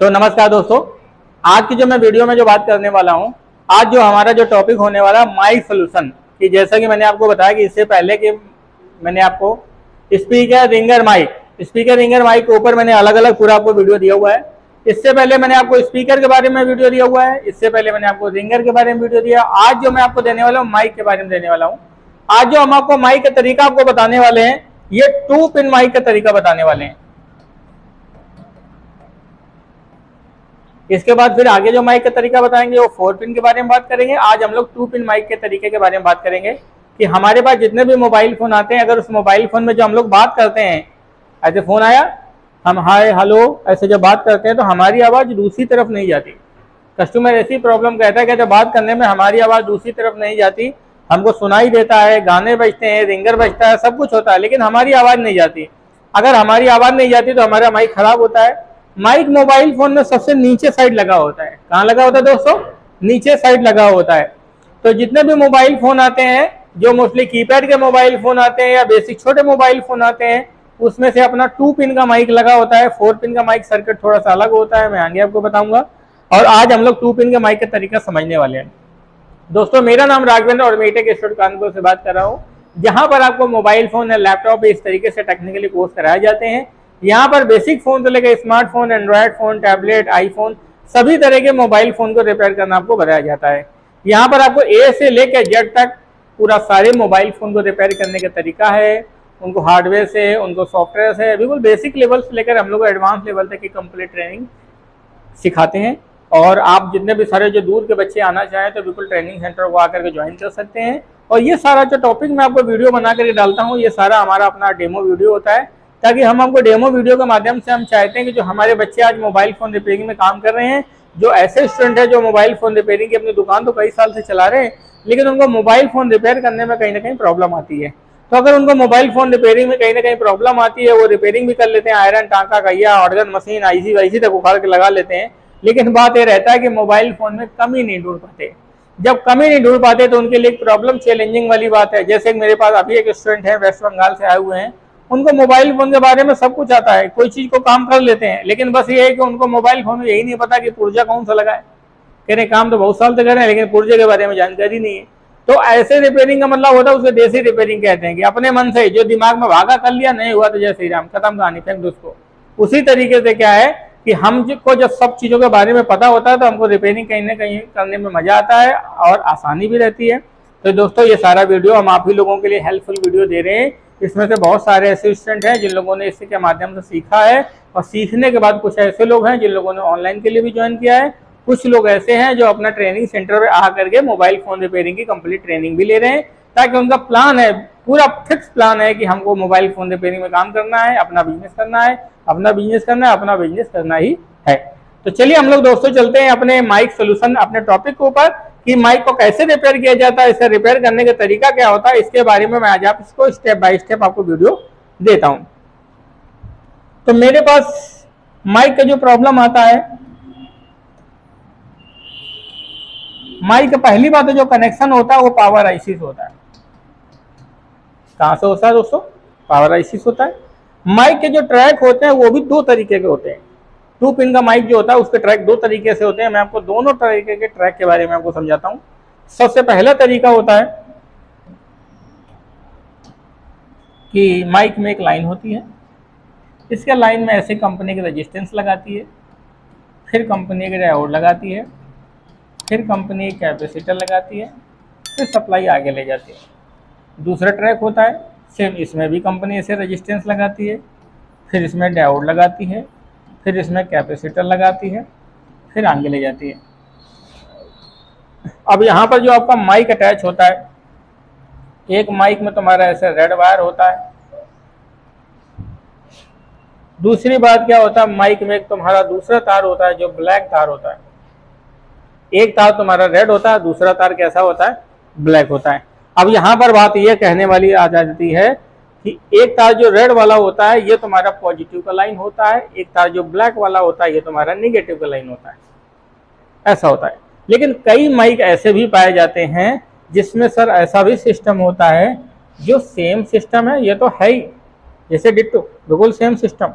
तो नमस्कार दोस्तों, आज की जो मैं वीडियो में जो बात करने वाला हूँ, आज जो हमारा जो टॉपिक होने वाला माइक सोल्यूशन कि जैसा कि मैंने आपको बताया कि इससे पहले कि मैंने आपको speaker ringer mic speaker ringer mic के ऊपर मैंने अलग अलग पूरा आपको वीडियो दिया हुआ है। इससे पहले मैंने आपको स्पीकर के बारे में वीडियो दिया हुआ है, इससे पहले मैंने आपको रिंगर के बारे में वीडियो दिया। आज जो मैं आपको देने वाला हूँ माइक के बारे में देने वाला हूँ। आज जो हम आपको माइक का तरीका आपको बताने वाले हैं, ये टू पिन माइक का तरीका बताने वाले हैं। इसके बाद फिर आगे जो माइक का तरीका बताएँगे, वो फोर पिन के बारे में बात करेंगे। आज हम लोग टू पिन माइक के तरीके के बारे में बात करेंगे कि हमारे पास जितने भी मोबाइल फ़ोन आते हैं, अगर उस मोबाइल फ़ोन में जो हम लोग बात करते हैं, ऐसे फ़ोन आया, हम हाय हेलो ऐसे जब बात करते हैं तो हमारी आवाज़ दूसरी तरफ़ नहीं जाती। कस्टमर ऐसी प्रॉब्लम कहता है कि जब बात करने में हमारी आवाज़ दूसरी तरफ़ नहीं जाती, हमको सुनाई देता है, गाने बजते हैं रिंगर बजता है, सब कुछ होता है, लेकिन हमारी आवाज़ नहीं जाती। अगर हमारी आवाज़ नहीं जाती तो हमारा माइक खराब होता है। माइक मोबाइल फ़ोन में सबसे नीचे साइड लगा होता है। कहाँ लगा होता है दोस्तों? नीचे साइड लगा होता है। तो जितने भी मोबाइल फ़ोन आते हैं, जो मोस्टली कीपैड के मोबाइल फ़ोन आते हैं या बेसिक छोटे मोबाइल फ़ोन आते हैं, उसमें से अपना टू पिन का माइक लगा होता है। फोर पिन का माइक सर्किट थोड़ा सा अलग होता है, मैं आगे आपको बताऊँगा। और आज हम लोग टू पिन के माइक का तरीका समझने वाले हैं। दोस्तों, मेरा नाम राघवेंद्र और मेटे के स्टूडेंट कानपुर से बात कर रहा हूँ। जहाँ पर आपको मोबाइल फ़ोन या लैपटॉप इस तरीके से टेक्निकली कोर्स कराए जाते हैं। यहाँ पर बेसिक फ़ोन से लेकर smartphone android phone tablet iPhone सभी तरह के मोबाइल फ़ोन को रिपेयर करना आपको बताया जाता है। यहाँ पर आपको ए से लेकर जेड तक पूरा सारे मोबाइल फ़ोन को रिपेयर करने का तरीका है। उनको हार्डवेयर से, उनको सॉफ्टवेयर से, बिल्कुल बेसिक लेवल से लेकर हम लोग एडवांस लेवल तक की कंप्लीट ट्रेनिंग सिखाते हैं। और आप जितने भी सारे जो दूर के बच्चे आना चाहें तो बिल्कुल ट्रेनिंग सेंटर को आकर के ज्वाइन कर सकते हैं। और ये सारा जो टॉपिक मैं आपको वीडियो बना करके डालता हूँ, ये सारा हमारा अपना डेमो वीडियो होता है। ताकि हम आपको डेमो वीडियो के माध्यम से हम चाहते हैं कि जो हमारे बच्चे आज मोबाइल फ़ोन रिपेयरिंग में काम कर रहे हैं, जो ऐसे स्टूडेंट है जो मोबाइल फ़ोन रिपेयरिंग की अपनी दुकान तो कई साल से चला रहे हैं, लेकिन उनको मोबाइल फ़ोन रिपेयर करने में कहीं ना कहीं प्रॉब्लम आती है। तो अगर उनको मोबाइल फ़ोन रिपेयरिंग में कहीं ना कहीं प्रॉब्लम आती है, वो रिपेयरिंग भी कर लेते हैं आयरन टाँका कैया ऑर्गन मशीन आईसी वाईसी तक उखाड़ के लगा लेते हैं। लेकिन बात ये रहता है कि मोबाइल फ़ोन में कमी नहीं ढूंढ पाते। जब कमी नहीं ढूंढ पाते तो उनके लिए प्रॉब्लम चैलेंजिंग वाली बात है। जैसे मेरे पास अभी एक स्टूडेंट है वेस्ट बंगाल से आए हुए हैं। उनको मोबाइल फ़ोन के बारे में सब कुछ आता है, कोई चीज़ को काम कर लेते हैं, लेकिन बस ये है कि उनको मोबाइल फ़ोन में यही नहीं पता कि पुर्जा कौन सा लगा है। कह रहे काम तो बहुत साल से कर रहे हैं, लेकिन पुर्जे के बारे में जानकारी नहीं है। तो ऐसे रिपेयरिंग का मतलब होता है, उसे देसी रिपेयरिंग कहते हैं कि अपने मन से जो दिमाग में भागा कर लिया, नहीं हुआ तो जय श्री राम, खत्म कहानी फेंक उसको उसी तरीके से क्या है कि हम को जब सब चीज़ों के बारे में पता होता है तो हमको रिपेयरिंग कहीं ना कहीं करने में मज़ा आता है और आसानी भी रहती है। तो दोस्तों, ये सारा वीडियो हम आप ही लोगों के लिए हेल्पफुल वीडियो दे रहे हैं। इसमें से बहुत सारे ऐसे स्टूडेंट हैं जिन लोगों ने इसके के माध्यम से सीखा है और सीखने के बाद कुछ ऐसे लोग हैं जिन लोगों ने ऑनलाइन के लिए भी ज्वाइन किया है। कुछ लोग ऐसे हैं जो अपना ट्रेनिंग सेंटर पर आ करके मोबाइल फ़ोन रिपेयरिंग की कंप्लीट ट्रेनिंग भी ले रहे हैं, ताकि उनका प्लान है, पूरा फिक्स प्लान है कि हमको मोबाइल फ़ोन रिपेयरिंग में काम करना है, अपना बिज़नेस करना है, अपना बिज़नेस करना है, अपना बिज़नेस करना ही है। तो चलिए हम लोग दोस्तों चलते हैं अपने माइक सोल्यूशन अपने टॉपिक के ऊपर। कि माइक को कैसे रिपेयर किया जाता है, इसे रिपेयर करने का तरीका क्या होता है, इसके बारे में मैं आज आप इसको स्टेप बाय स्टेप आपको वीडियो देता हूँ। तो मेरे पास माइक का जो प्रॉब्लम आता है माइक पहली बात जो कनेक्शन होता है, वो पावर आईसी से होता है। कहाँ से होता है दोस्तों? पावर आईसी से होता है। माइक के जो ट्रैक होते हैं, वो भी दो तरीके के होते हैं। टू पिन का माइक जो होता है, उसके ट्रैक दो तरीके से होते हैं। मैं आपको दोनों तरीके के ट्रैक के बारे में आपको समझाता हूँ। सबसे पहला तरीका होता है कि माइक में एक लाइन होती है। इसके लाइन में ऐसे कंपनी के रजिस्टेंस लगाती है। फिर कंपनी के डायोड लगाती है। फिर कंपनी कैपेसिटर लगाती है। फिर सप्लाई आगे ले जाती है। दूसरा ट्रैक होता है। सेम इसमें भी कंपनी ऐसे रजिस्टेंस लगाती है। फिर इसमें डायोड लगाती है। फिर इसमें कैपेसिटर लगाती है, फिर आगे ले जाती है। अब यहाँ पर जो आपका माइक अटैच होता है, एक माइक में तुम्हारा ऐसे रेड वायर होता है। दूसरी बात क्या होता है माइक में तुम्हारा दूसरा तार होता है, जो ब्लैक तार होता है। एक तार तुम्हारा रेड होता है, दूसरा तार कैसा होता है ब्लैक होता है। अब यहाँ पर बात यह कहने वाली आ जाती है कि एक तार जो रेड वाला होता है, ये तुम्हारा पॉजिटिव का लाइन होता है, एक तार जो ब्लैक वाला होता है, ये तुम्हारा निगेटिव का लाइन होता है। ऐसा होता है। लेकिन कई माइक ऐसे भी पाए जाते हैं, जिसमें सर ऐसा भी सिस्टम होता है, जो सेम सिस्टम है, ये तो है ही। जैसे डिट्टो, बिल्कुल सेम सिस्टम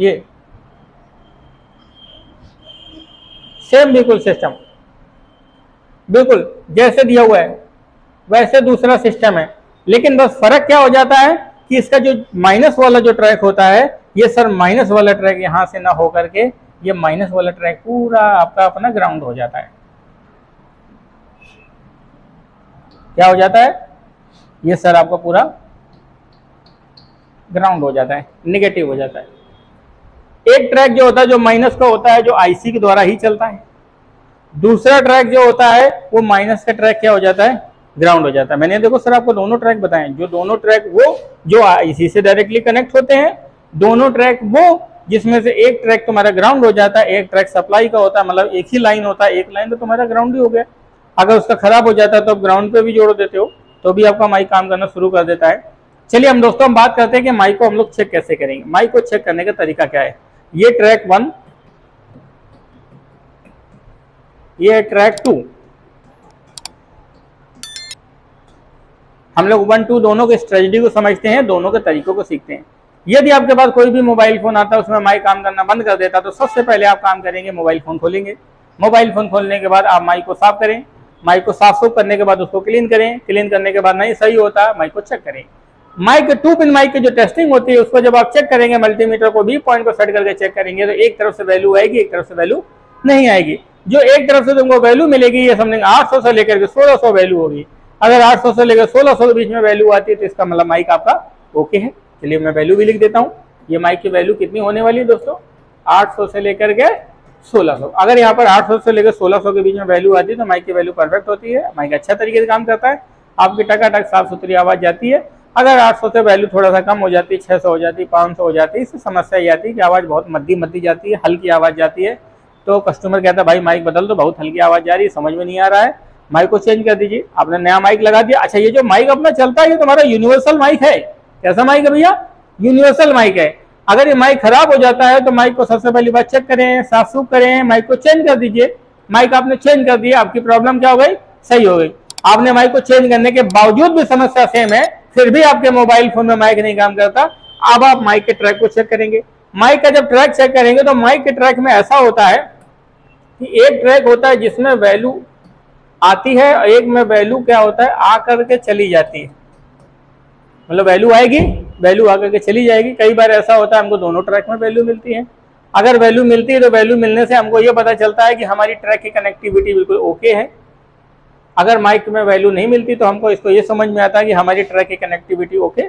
ये सेम बिल्कुल सिस्टम बिल्कुल, जैसे दिया हुआ है, वैसे दूसरा सिस्टम है। लेकिन बस फ़र्क क्या हो जाता है कि इसका जो माइनस वाला जो ट्रैक होता है, ये सर माइनस वाला ट्रैक यहाँ से ना हो करके ये माइनस वाला ट्रैक पूरा आपका अपना ग्राउंड हो जाता है। क्या हो जाता है? ये सर आपका पूरा ग्राउंड हो जाता है निगेटिव हो जाता है। एक ट्रैक जो होता है जो माइनस का होता है, जो आईसी के द्वारा ही चलता है। दूसरा ट्रैक जो होता है, वो माइनस का ट्रैक क्या हो जाता है? ग्राउंड हो जाता है। मैंने देखो सर आपको दोनों ट्रैक बताए जो दोनों ट्रैक वो, जो आईसी से डायरेक्टली कनेक्ट होते हैं, दोनों ट्रैक वो, जिसमें से एक ट्रैक तुम्हारा ग्राउंड हो जाता है, एक ट्रैक सप्लाई का होता है मतलब एक ही लाइन होता है, एक लाइन तो तुम्हारा ग्राउंड ही हो गया। अगर उसका खराब हो जाता है तो आप ग्राउंड पे भी जोड़ देते हो तो भी आपका माइक काम करना शुरू कर देता है। चलिए हम दोस्तों, हम बात करते हैं कि माइक को हम लोग चेक कैसे करेंगे। माइक को चेक करने का तरीका क्या है? ये ट्रैक वन ये ट्रैक टू हम लोग वन, टू दोनों के स्ट्रेटजी को समझते हैं, दोनों के तरीकों को सीखते हैं। यदि आपके पास कोई भी मोबाइल फ़ोन आता है, उसमें माइक काम करना बंद कर देता तो सबसे पहले आप काम करेंगे मोबाइल फ़ोन खोलेंगे। मोबाइल फ़ोन खोलने के बाद आप माइक को साफ़ करें। माइक को साफ़ सुफ करने के बाद उसको क्लीन करें। क्लीन करने के बाद नहीं सही होता माइक को चेक करें। माइक टू पिन माइक की जो टेस्टिंग होती है, उसको जब आप चेक करेंगे मल्टीमीटर को भी पॉइंट को सेट करके चेक करेंगे तो एक तरफ़ से वैल्यू आएगी, एक तरफ़ से वैल्यू नहीं आएगी। जो एक तरफ़ से तुमको वैल्यू मिलेगी, ये समझेंगे आठ से लेकर के सोलह वैल्यू होगी। अगर 800 से लेकर 1600 के बीच में वैल्यू आती है तो इसका मतलब माइक आपका ओके है। चलिए मैं वैल्यू भी लिख देता हूँ। ये माइक की वैल्यू कितनी होने वाली है दोस्तों? 800 से लेकर के 1600 अगर यहाँ पर 800 से लेकर 1600 के बीच में वैल्यू आती है तो माइक की वैल्यू परफेक्ट होती है। माइक अच्छा तरीके से काम करता है। आपकी टकाटक साफ़ सुथरी आवाज़ जाती है। अगर 800 से वैल्यू थोड़ा सा कम हो जाती है 600 हो जाती है 500 हो जाती है, इससे समस्या ये आती है कि आवाज़ बहुत मद्दी मद्दी जाती है, हल्की आवाज़ जाती है। तो कस्टमर कहता है, भाई माइक बदल दो, बहुत हल्की आवाज़ जा रही है, समझ में नहीं आ रहा है। माइक को चेंज कर दीजिए। आपने नया माइक लगा दिया। अच्छा ये जो माइक अपना चलता है, ये तुम्हारा यूनिवर्सल माइक है। कैसा माइक है भैया? यूनिवर्सल माइक है। अगर ये माइक खराब हो जाता है तो माइक को सबसे पहली बात चेक करें साफ़ सुफ करें, माइक को चेंज कर दीजिए। माइक आपने चेंज कर दिया, आपकी प्रॉब्लम क्या हो गई? सही हो गई। आपने माइक को चेंज करने के बावजूद भी समस्या सेम है, फिर भी आपके मोबाइल फ़ोन में माइक नहीं काम करता। अब आप माइक के ट्रैक को चेक करेंगे। माइक का जब ट्रैक चेक करेंगे तो माइक के ट्रैक में ऐसा होता है कि एक ट्रैक होता है जिसमें वैल्यू आती है, एक में वैल्यू क्या होता है? आ करके चली जाती है। मतलब वैल्यू आएगी वैल्यू आकर के चली जाएगी। कई बार ऐसा होता है, हमको दोनों ट्रैक में वैल्यू मिलती है। अगर वैल्यू मिलती है तो वैल्यू मिलने से हमको ये पता चलता है कि हमारी ट्रैक की कनेक्टिविटी बिल्कुल ओके है। अगर माइक में वैल्यू नहीं मिलती तो हमको इसको ये समझ में आता है कि हमारी ट्रैक की कनेक्टिविटी ओके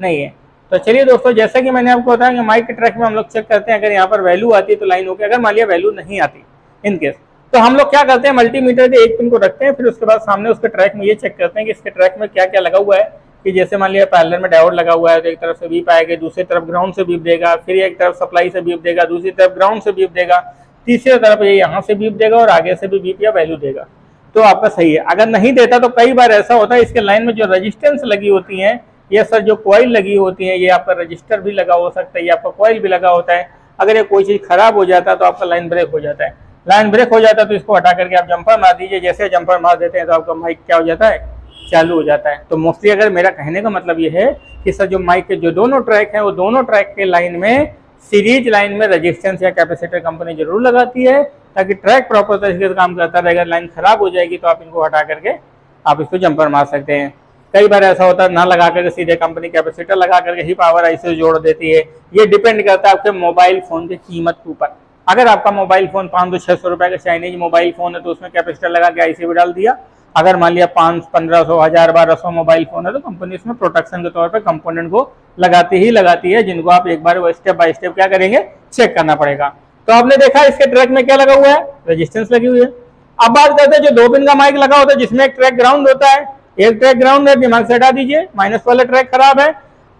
नहीं है। तो चलिए दोस्तों, जैसा कि मैंने आपको बताया कि माइक के ट्रैक में हम लोग चेक करते हैं, अगर यहाँ पर वैल्यू आती है तो लाइन ओके अगर मान लिया वैल्यू नहीं आती इनकेस तो हम लोग क्या करते हैं मल्टीमीटर के एक पिन को रखते हैं, फिर उसके बाद सामने उसके ट्रैक में ये चेक करते हैं कि इसके ट्रैक में क्या क्या लगा हुआ है। कि जैसे मान लिया पैरलर में डायोड लगा हुआ है तो एक तरफ़ से बीप आएगा, दूसरी तरफ़ ग्राउंड से बीप देगा, फिर एक तरफ़ सप्लाई से बीप देगा, दूसरी तरफ़ ग्राउंड से बीप देगा, तीसरी तरफ़ ये यहाँ से बीप देगा और आगे से भी बीप या वैल्यू देगा। तो आपका सही है। अगर नहीं देता तो कई बार ऐसा होता है, इसके लाइन में जो रजिस्टेंस लगी होती है, ये सर जो कोयल लगी होती है, ये आपका रजिस्टर भी लगा हो सकता है, ये आपका कोयल भी लगा होता है। अगर ये कोई चीज़ खराब हो जाता है तो आपका लाइन ब्रेक हो जाता है। लाइन ब्रेक हो जाता है तो इसको हटा करके आप जंपर मार दीजिए। जैसे जंपर मार देते हैं तो आपका माइक क्या हो जाता है? चालू हो जाता है। तो मोस्टली अगर मेरा कहने का मतलब ये है कि सर, जो माइक के जो दोनों ट्रैक हैं, वो दोनों ट्रैक के लाइन में सीरीज़ लाइन में रजिस्टेंस या कैपेसिटर कंपनी ज़रूर लगाती है, ताकि ट्रैक प्रॉपर तरीके से काम करता रहे। अगर लाइन खराब हो जाएगी तो आप इनको हटा करके आप इसको जंपर मार सकते हैं। कई बार ऐसा होता है, ना लगा करके सीधे कंपनी कैपेसिटर लगा करके ही पावर ऐसे जोड़ देती है। ये डिपेंड करता है आपके मोबाइल फ़ोन की कीमत के ऊपर। अगर आपका मोबाइल फ़ोन पाँच सौ छह सौ रुपए का चाइनीज़ मोबाइल फ़ोन है तो उसमें कैपेसिटर लगा के आईसी भी डाल दिया। अगर मान लिया पाँच, पंद्रह सौ, हज़ार, बारह सौ मोबाइल फ़ोन है तो कंपनी इसमें प्रोटेक्शन के तौर पर कंपोनेंट को लगाती ही लगाती है, जिनको आप एक बार वो स्टेप बाय स्टेप क्या करेंगे चेक करना पड़ेगा। तो आपने देखा इसके ट्रैक में क्या लगा हुआ है? रजिस्टेंस लगी हुई है। अब बात करते हैं, जो दो पिन का माइक लगा होता है, जिसमें एक ट्रैक ग्राउंड होता है, एक ट्रैक ग्राउंड है, दिमाग से हटा दीजिए माइनस वाला ट्रैक खराब है।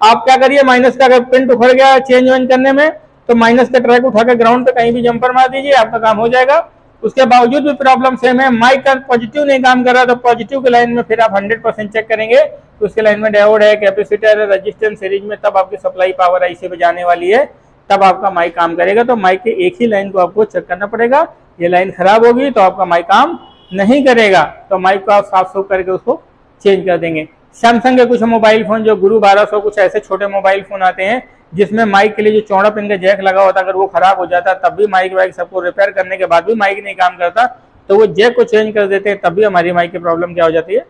आप क्या करिए माइनस का अगर पिन उखड़ गया चेंज वेंज करने में तो माइनस का ट्रैक उठाकर ग्राउंड पे कहीं भी जंपर मार दीजिए, आपका काम हो जाएगा। उसके बावजूद भी प्रॉब्लम सेम है। माइक का पॉजिटिव नहीं काम कर रहा तो पॉजिटिव के लाइन में फिर आप 100 परसेंट चेक करेंगे। तो उसके लाइन में डायोड है कैपेसिटर है रजिस्टेंस सीरीज़ में, तब आपकी सप्लाई पावर ऐसे पे जाने वाली है। तब आपका माइक काम करेगा। तो माइक के एक ही लाइन को आपको चेक करना पड़ेगा। ये लाइन खराब होगी तो आपका माइक काम नहीं करेगा। तो माइक को आप साफ़ सुफ करके उसको चेंज कर देंगे। सैमसंग के कुछ मोबाइल फ़ोन जो गुरु 1200 कुछ ऐसे छोटे मोबाइल फ़ोन आते हैं जिसमें माइक के लिए जो चौड़ा पिन का जैक लगा होता, अगर वो खराब हो जाता, तब भी माइक वाइक सबको रिपेयर करने के बाद भी माइक नहीं काम करता तो वो जैक को चेंज कर देते हैं, तब भी हमारी माइक की प्रॉब्लम क्या हो जाती है?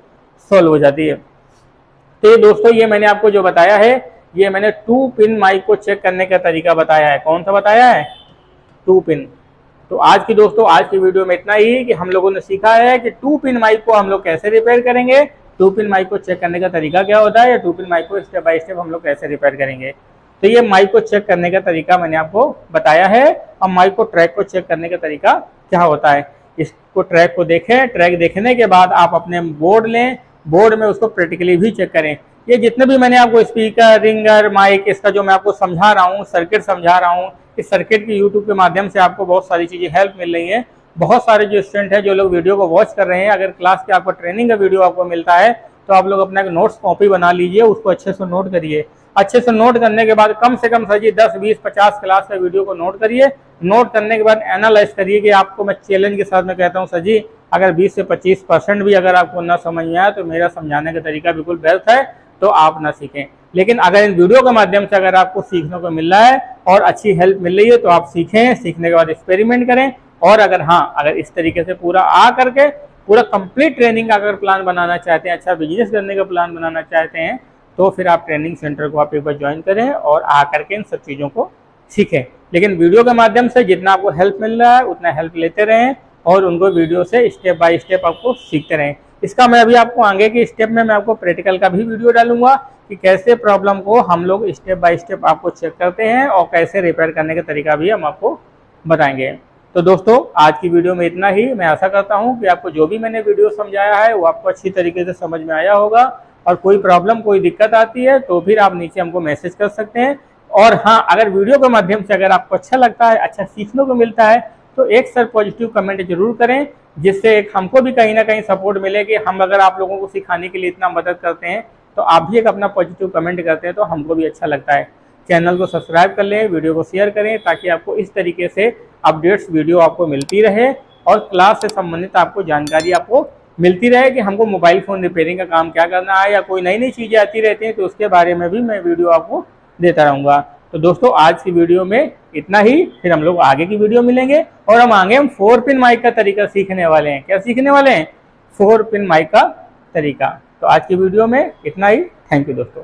सॉल्व हो जाती है। तो ये दोस्तों, ये मैंने आपको जो बताया है, ये मैंने टू पिन माइक को चेक करने का तरीका बताया है। कौन सा बताया है? टू पिन तो आज की दोस्तों, आज की वीडियो में इतना ही कि हम लोगों ने सीखा है कि टू पिन माइक को हम लोग कैसे रिपेयर करेंगे टू पिन माइक को चेक करने का तरीका क्या होता है या टू पिन माइक को स्टेप बाय स्टेप हम लोग कैसे रिपेयर करेंगे। तो ये माइक को चेक करने का तरीका मैंने आपको बताया है और माइक को ट्रैक को चेक करने का तरीका क्या होता है। इसको ट्रैक को देखें ट्रैक देखने के बाद आप अपने बोर्ड लें बोर्ड में उसको प्रैक्टिकली भी चेक करें। ये जितने भी मैंने आपको स्पीकर रिंगर माइक इसका जो मैं आपको समझा रहा हूँ सर्किट समझा रहा हूँ, इस सर्किट की यूट्यूब के माध्यम से आपको बहुत सारी चीज़ें हेल्प मिल रही है। बहुत सारे जो स्टूडेंट हैं, जो लोग वीडियो को वॉच कर रहे हैं, अगर क्लास के आपको ट्रेनिंग का वीडियो आपको मिलता है तो आप लोग अपना एक नोट्स कॉपी बना लीजिए, उसको अच्छे से नोट करिए। अच्छे से नोट करने के बाद कम से कम सर जी दस, बीस, पचास क्लास का वीडियो को नोट करिए। नोट करने के बाद एनालाइज करिए कि आपको मैं चैलेंज के साथ में कहता हूँ, सर जी, अगर 20 से 25 परसेंट भी अगर आपको ना समझ में आया तो मेरा समझाने का तरीका बिल्कुल बेस्ट है तो आप ना सीखें। लेकिन अगर इन वीडियो के माध्यम से अगर आपको सीखने को मिल रहा है और अच्छी हेल्प मिल रही है तो आप सीखें, सीखने के बाद एक्सपेरिमेंट करें। और अगर हाँ अगर इस तरीके से पूरा आ करके पूरा कंप्लीट ट्रेनिंग का अगर प्लान बनाना चाहते हैं अच्छा बिज़नेस करने का प्लान बनाना चाहते हैं तो फिर आप ट्रेनिंग सेंटर को आप एक बार ज्वाइन करें और आ करके इन सब चीज़ों को सीखें। लेकिन वीडियो के माध्यम से जितना आपको हेल्प मिल रहा है, उतना हेल्प लेते रहें और उनको वीडियो से स्टेप बाय स्टेप आपको सीखते रहें। इसका मैं अभी आपको आगे के स्टेप में मैं आपको प्रैक्टिकल का भी वीडियो डालूँगा कि कैसे प्रॉब्लम को हम लोग स्टेप बाय स्टेप आपको चेक करते हैं और कैसे रिपेयर करने का तरीका भी हम आपको बताएँगे। तो दोस्तों, आज की वीडियो में इतना ही। मैं आशा करता हूँ कि आपको जो भी मैंने वीडियो समझाया है, वो आपको अच्छी तरीके से समझ में आया होगा। और कोई प्रॉब्लम, कोई दिक्कत आती है तो फिर आप नीचे हमको मैसेज कर सकते हैं। और हाँ अगर वीडियो के माध्यम से अगर आपको अच्छा लगता है अच्छा सीखने को मिलता है तो एक सर पॉजिटिव कमेंट ज़रूर करें, जिससे एक हमको भी कहीं ना कहीं सपोर्ट मिले कि हम अगर आप लोगों को सिखाने के लिए इतना मदद करते हैं तो आप भी एक अपना पॉजिटिव कमेंट करते हैं तो हमको भी अच्छा लगता है। चैनल को सब्सक्राइब कर लें, वीडियो को शेयर करें, ताकि आपको इस तरीके से अपडेट्स, वीडियो आपको मिलती रहे और क्लास से संबंधित आपको जानकारी आपको मिलती रहे कि हमको मोबाइल फ़ोन रिपेयरिंग का काम क्या करना है या कोई नई नई चीज़ें आती रहती हैं तो उसके बारे में भी मैं वीडियो आपको देता रहूँगा। तो दोस्तों, आज की वीडियो में इतना ही। फिर हम लोग आगे की वीडियो मिलेंगे और हम आगे हम फोर पिन माइक का तरीका सीखने वाले हैं। क्या सीखने वाले हैं? फोर पिन माइक का तरीका। तो आज की वीडियो में इतना ही। थैंक यू दोस्तों।